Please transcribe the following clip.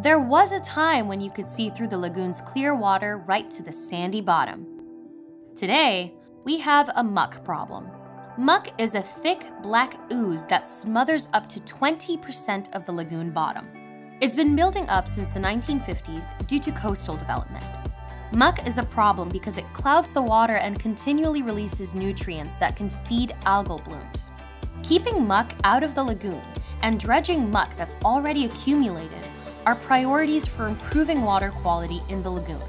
There was a time when you could see through the lagoon's clear water right to the sandy bottom. Today, we have a muck problem. Muck is a thick, black ooze that smothers up to 20% of the lagoon bottom. It's been building up since the 1950s due to coastal development. Muck is a problem because it clouds the water and continually releases nutrients that can feed algal blooms. Keeping muck out of the lagoon and dredging muck that's already accumulated are priorities for improving water quality in the lagoon.